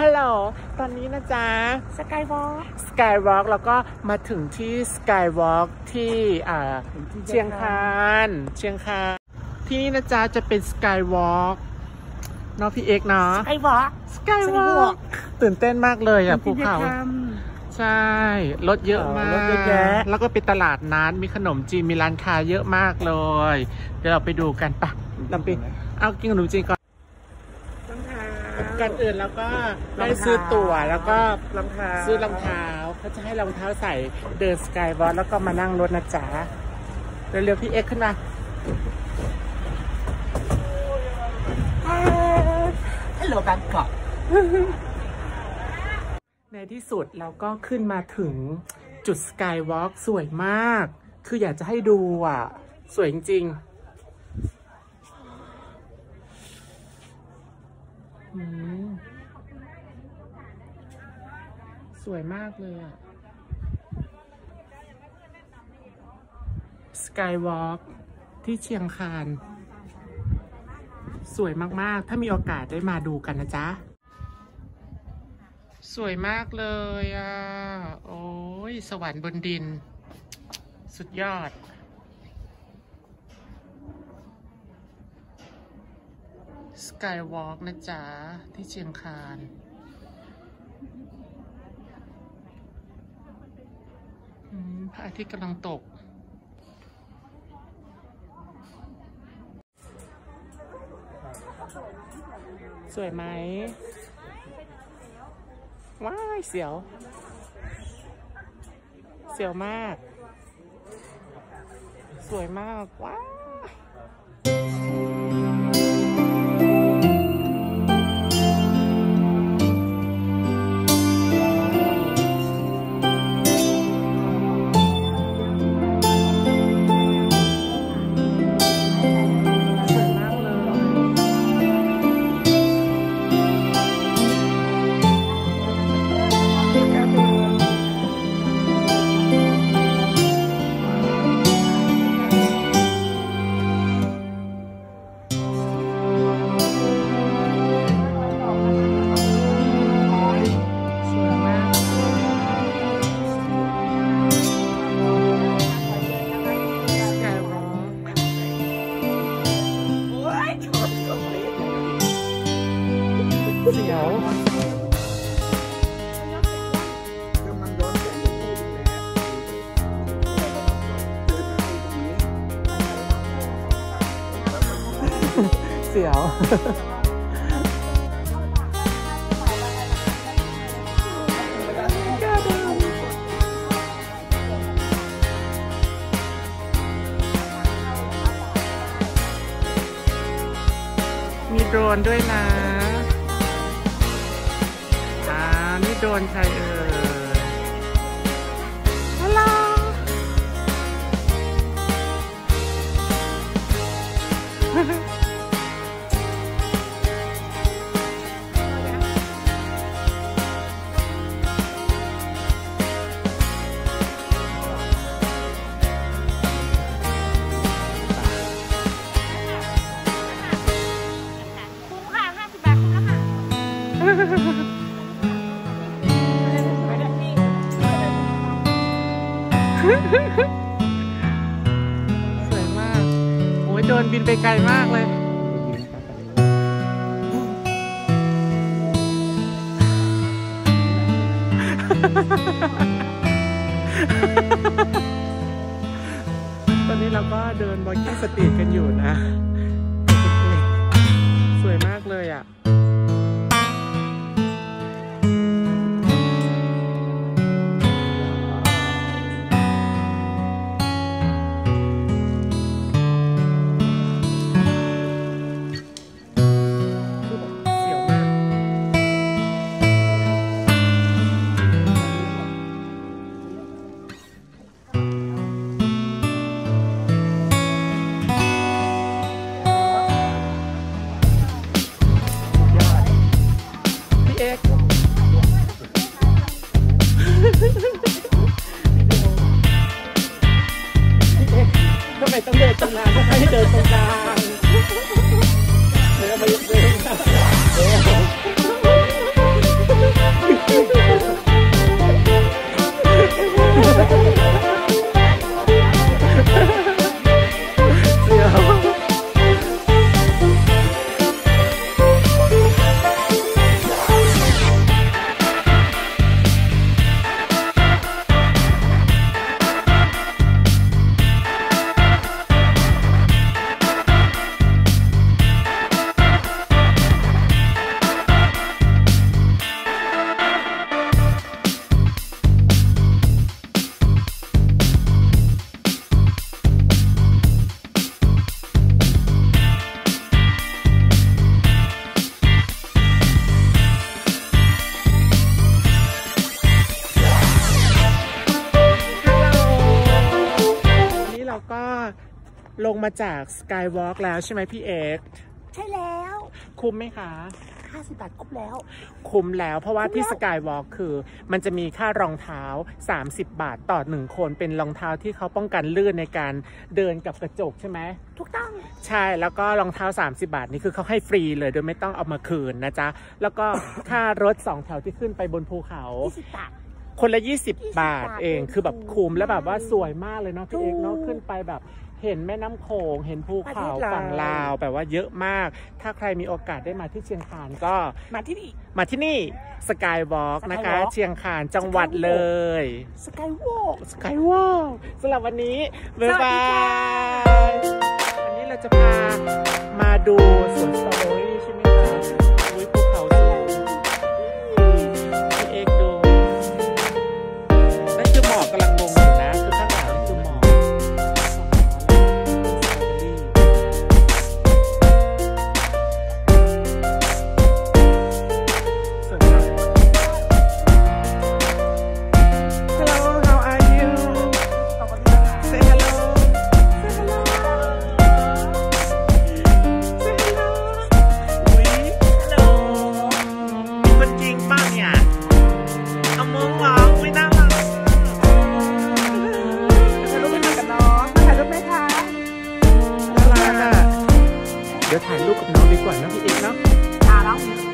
ฮัลโหล ตอนนี้นะจ๊ะ สกายวอล์กสกายวอล์กแล้วก็มาถึงที่สกายวอล์กที่อ่าเชียงคานเชียงคานที่นี่นะจ๊ะจะเป็นสกายวอล์กเนาะพี่เอกเนาะ สกายวอล์กสกายวอล์กตื่นเต้นมากเลยอะภูเขาทใช่ รถเยอะมากรถเยอะแยะแล้วก็เป็นตลาดนัดมีขนมจีน มีร้านค้าเยอะมากเลย เดี๋ยวเราไปดูกันปะเราไปเอากินขนมจีนก่อนรองเท้า ก่อนอื่นแล้วก็ได้รองเท้าซื้อตั๋วแล้วก็รองเท้าซื้อรองเท้าเขาจะให้รองเท้าใส่เดินสกายวอล์แล้วก็มานั่งรถนะจ๊ะเร็วๆพี่เอ็กซ์ขึ้นมาฮัลโหลแบงกอกในที่สุดเราก็ขึ้นมาถึงจุดสกายวอล์กสวยมาก คืออยากจะให้ดูอะ สวยจริงๆอืม สวยมากเลยอะสกายวอล์กที่เชียงคาน สวยมาก ๆ ถ้ามีโอกาสได้มาดูกันนะจ๊ะ สวยมากเลยอะ โอ้ย สวรรค์บนดิน สุดยอด สกายวอล์กนะจ๊ะ ที่เชียงคานอืม พระอาทิตย์กำลังตก สวยไหม ว้ายเสียว เสียวมาก สวยมาก ว้า เสียวมีโดรนด้วยนะ โดรนใครเอ่ย สวยมากโอ้ยโดนบินไปไกลมากเลย ตอนนี้เราก็เดินบอยกี้สตรีทกันอยู่นะ สวยมากเลยอะำไมต้องเลงมาจากสกายวอล์กแล้วใช่ไหมพี่เอกใช่แล้ว คุ้มไหมคะ50บาทคุ้มแล้ว คุ้มแล้วเพราะว่าคุ้มแล้วที่สกายวอล์กคือ มันจะมีค่ารองเท้า 30 บาทต่อหนึ่งคนเป็นรองเท้าที่เขาป้องกันลื่นในการเดินกับกระจกใช่ไหมถูกต้อง ใช่แล้วก็รองเท้า 30 บาทนี่คือเขาให้ฟรีเลยโดยไม่ต้องเอามาคืนนะจ๊ะ แล้วก็ค่ารถ2แถวที่ขึ้นไปบนภูเขา20บาทคนละ 20 20บาทบาทเองเอง คือแบบถูกคุ้มแล้วแบบว่ามากสวยมากเลยเนาะพี่เอกเนาะถูกขึ้นไปแบบ เห็นแม่น้ำโขงเห็นภูเขาประเทศลาวฝั่งลาวแบบว่าเยอะมาก ถ้าใครมีโอกาสได้มาที่เชียงคานก็มาที่นี่มาที่นี่สกายวอล์กนะคะ Skywalk เชียงคานจังหวัดเลยสกายวอล์กสกายวอล์กสำหรับวันนี้บ๊ายบายสวัสดีค่ะวันนี้เราจะพามาดู ถ่ายรูปกับน้องดีกว่าเนอะพี่ติ๊กเนาะค่ะน้อง